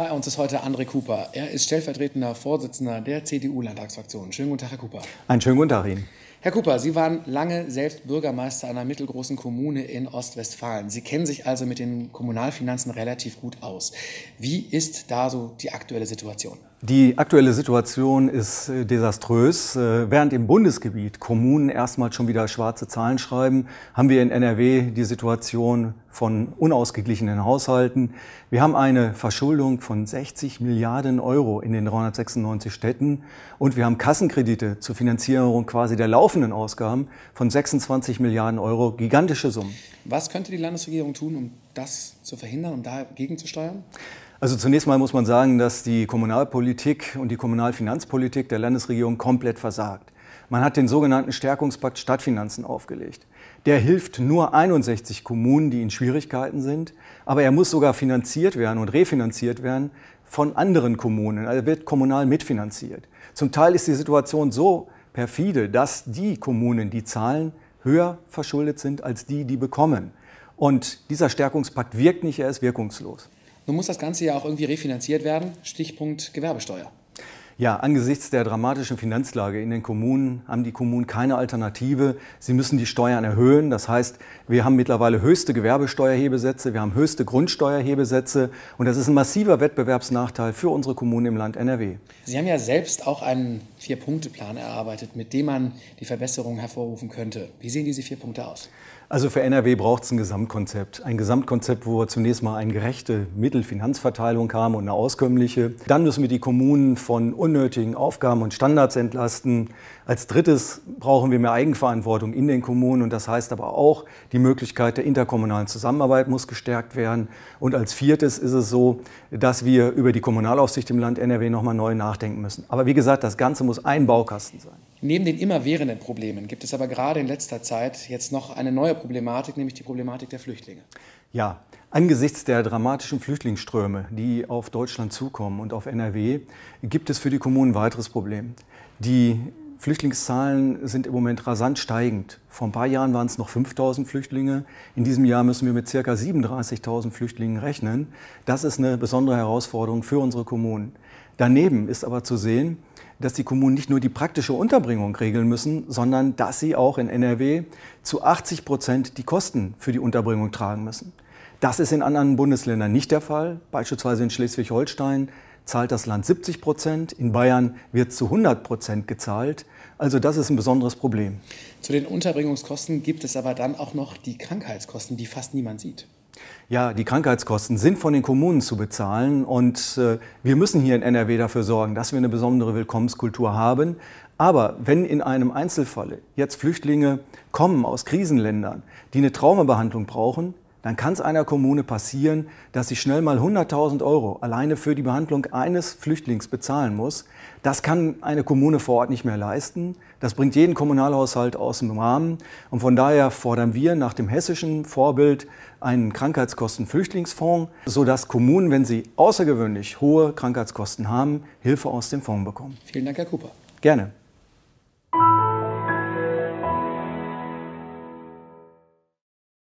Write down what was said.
Bei uns ist heute André Cooper. Er ist stellvertretender Vorsitzender der CDU-Landtagsfraktion. Schönen guten Tag, Herr Cooper. Einen schönen guten Tag Ihnen. Herr Cooper, Sie waren lange selbst Bürgermeister einer mittelgroßen Kommune in Ostwestfalen. Sie kennen sich also mit den Kommunalfinanzen relativ gut aus. Wie ist da so die aktuelle Situation? Die aktuelle Situation ist äh, desaströs. Äh, während im Bundesgebiet Kommunen erstmal schon wieder schwarze Zahlen schreiben, haben wir in NRW die Situation von unausgeglichenen Haushalten. Wir haben eine Verschuldung von 60 Milliarden Euro in den 396 Städten und wir haben Kassenkredite zur Finanzierung quasi der laufenden Ausgaben von 26 Milliarden Euro, gigantische Summen. Was könnte die Landesregierung tun, um das zu verhindern, um dagegen zu steuern? Also zunächst mal muss man sagen, dass die Kommunalpolitik und die Kommunalfinanzpolitik der Landesregierung komplett versagt. Man hat den sogenannten Stärkungspakt Stadtfinanzen aufgelegt. Der hilft nur 61 Kommunen, die in Schwierigkeiten sind, aber er muss sogar finanziert werden und refinanziert werden von anderen Kommunen. Er wird kommunal mitfinanziert. Zum Teil ist die Situation so perfide, dass die Kommunen, die zahlen, höher verschuldet sind als die, die bekommen. Und dieser Stärkungspakt wirkt nicht, er ist wirkungslos. Nun muss das Ganze ja auch irgendwie refinanziert werden. Stichpunkt Gewerbesteuer. Ja, angesichts der dramatischen Finanzlage in den Kommunen haben die Kommunen keine Alternative. Sie müssen die Steuern erhöhen. Das heißt, wir haben mittlerweile höchste Gewerbesteuerhebesätze, wir haben höchste Grundsteuerhebesätze und das ist ein massiver Wettbewerbsnachteil für unsere Kommunen im Land NRW. Sie haben ja selbst auch einen Vier-Punkte-Plan erarbeitet, mit dem man die Verbesserungen hervorrufen könnte. Wie sehen diese vier Punkte aus? Also für NRW braucht es ein Gesamtkonzept. Ein Gesamtkonzept, wo wir zunächst mal eine gerechte Mittelfinanzverteilung haben und eine auskömmliche. Dann müssen wir die Kommunen von unnötigen Aufgaben und Standards entlasten. Als drittes brauchen wir mehr Eigenverantwortung in den Kommunen und das heißt aber auch, die Möglichkeit der interkommunalen Zusammenarbeit muss gestärkt werden. Und als viertes ist es so, dass wir über die Kommunalaufsicht im Land NRW nochmal neu nachdenken müssen. Aber wie gesagt, das Ganze muss ein Baukasten sein. Neben den immerwährenden Problemen gibt es aber gerade in letzter Zeit jetzt noch eine neue Problematik, nämlich die Problematik der Flüchtlinge. Ja, angesichts der dramatischen Flüchtlingsströme, die auf Deutschland zukommen und auf NRW, gibt es für die Kommunen ein weiteres Problem. Die Flüchtlingszahlen sind im Moment rasant steigend. Vor ein paar Jahren waren es noch 5000 Flüchtlinge. In diesem Jahr müssen wir mit ca. 37.000 Flüchtlingen rechnen. Das ist eine besondere Herausforderung für unsere Kommunen. Daneben ist aber zu sehen, dass die Kommunen nicht nur die praktische Unterbringung regeln müssen, sondern dass sie auch in NRW zu 80 Prozent die Kosten für die Unterbringung tragen müssen. Das ist in anderen Bundesländern nicht der Fall. Beispielsweise in Schleswig-Holstein zahlt das Land 70 Prozent, in Bayern wird zu 100 Prozent gezahlt. Also das ist ein besonderes Problem. Zu den Unterbringungskosten gibt es aber dann auch noch die Krankheitskosten, die fast niemand sieht. Ja, die Krankheitskosten sind von den Kommunen zu bezahlen und äh, wir müssen hier in NRW dafür sorgen, dass wir eine besondere Willkommenskultur haben. Aber wenn in einem Einzelfall jetzt Flüchtlinge kommen aus Krisenländern, die eine Traumabehandlung brauchen, dann kann es einer Kommune passieren, dass sie schnell mal 100.000 Euro alleine für die Behandlung eines Flüchtlings bezahlen muss. Das kann eine Kommune vor Ort nicht mehr leisten. Das bringt jeden Kommunalhaushalt aus dem Rahmen. Und von daher fordern wir nach dem hessischen Vorbild einen Krankheitskosten-Flüchtlingsfonds, sodass Kommunen, wenn sie außergewöhnlich hohe Krankheitskosten haben, Hilfe aus dem Fonds bekommen. Vielen Dank, Herr Cooper. Gerne.